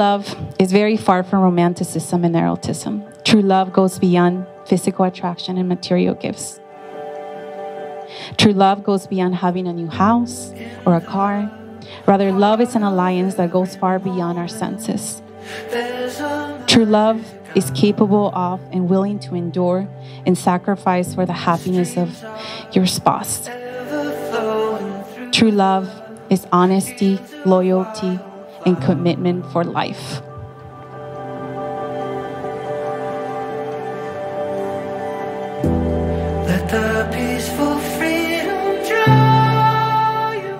Love is very far from romanticism and erotism. True love goes beyond physical attraction and material gifts. True love goes beyond having a new house or a car. Rather, love is an alliance that goes far beyond our senses. True love is capable of and willing to endure and sacrifice for the happiness of your spouse. True love is honesty, loyalty, and commitment for life.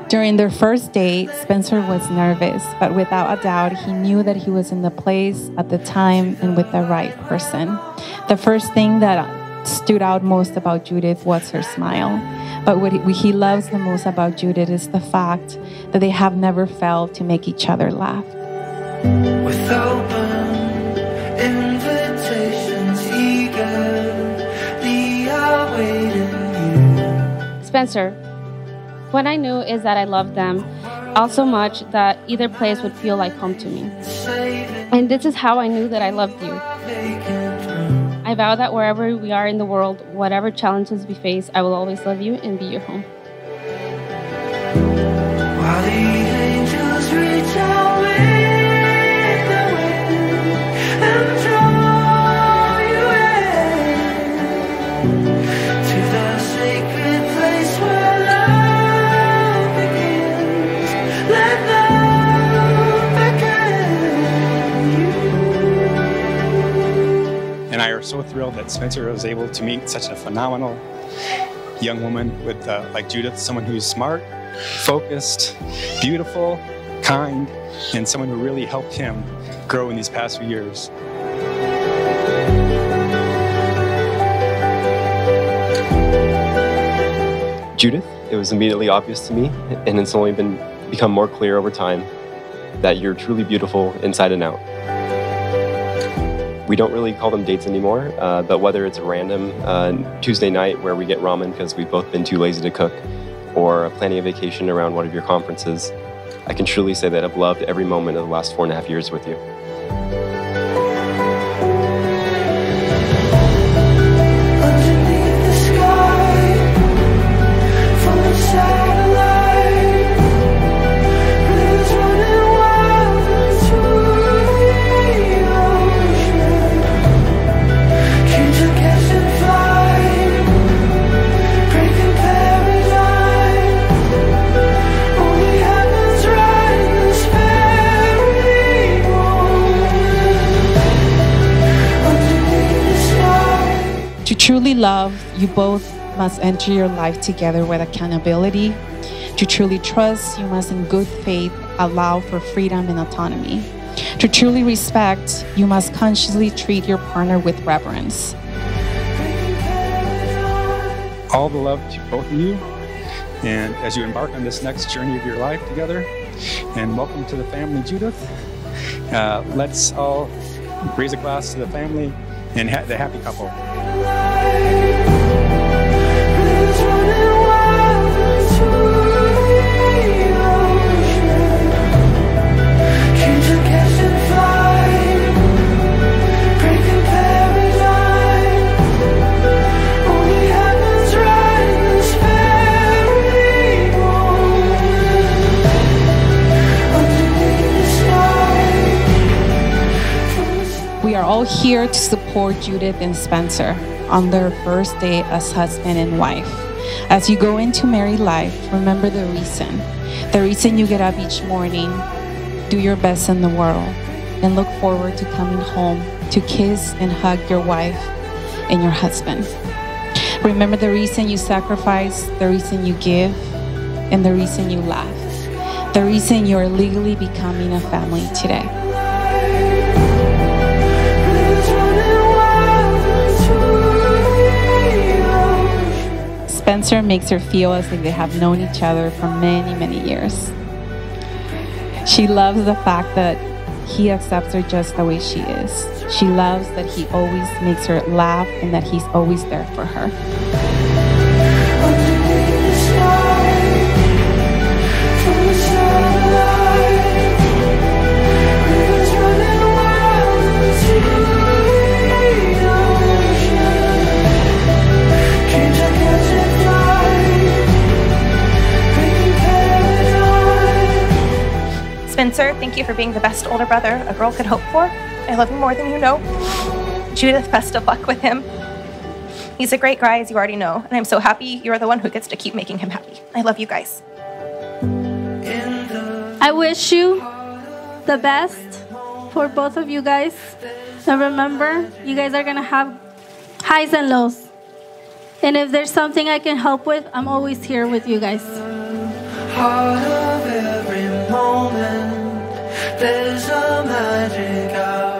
During their first date, Spencer was nervous, but without a doubt, he knew that he was in the place at the time and with the right person. The first thing that stood out most about Judith was her smile. But what he loves the most about Judith is the fact that they have never failed to make each other laugh. With open invitations, eagerly awaiting you. Spencer, what I knew is that I loved them all so much that either place would feel like home to me. And this is how I knew that I loved you. I vow that wherever we are in the world, whatever challenges we face, I will always love you and be your home. are so thrilled that Spencer was able to meet such a phenomenal young woman with uh, like Judith, someone who's smart, focused, beautiful, kind, and someone who really helped him grow in these past few years. Judith, it was immediately obvious to me, and it's only been become more clear over time that you're truly beautiful inside and out. We don't really call them dates anymore, uh, but whether it's a random uh, Tuesday night where we get ramen because we've both been too lazy to cook, or planning a vacation around one of your conferences, I can truly say that I've loved every moment of the last four and a half years with you. Love, you both must enter your life together with accountability. To truly trust, you must, in good faith, allow for freedom and autonomy. To truly respect, you must consciously treat your partner with reverence. All the love to both of you, and as you embark on this next journey of your life together, and welcome to the family, Judith. Uh, let's all raise a glass to the family and ha the happy couple. We are all here to support Judith and Spencer on their first day as husband and wife. As you go into married life, remember the reason. The reason you get up each morning, do your best in the world, and look forward to coming home to kiss and hug your wife and your husband. Remember the reason you sacrifice, the reason you give, and the reason you laugh. The reason you are legally becoming a family today. Spencer makes her feel as if they have known each other for many, many years. She loves the fact that he accepts her just the way she is. She loves that he always makes her laugh and that he's always there for her. Spencer, thank you for being the best older brother a girl could hope for. I love you more than you know. Judith, best of luck with him. He's a great guy, as you already know, and I'm so happy you're the one who gets to keep making him happy. I love you guys. I wish you the best for both of you guys. And remember, you guys are going to have highs and lows. And if there's something I can help with, I'm always here with you guys. There's a magic hour.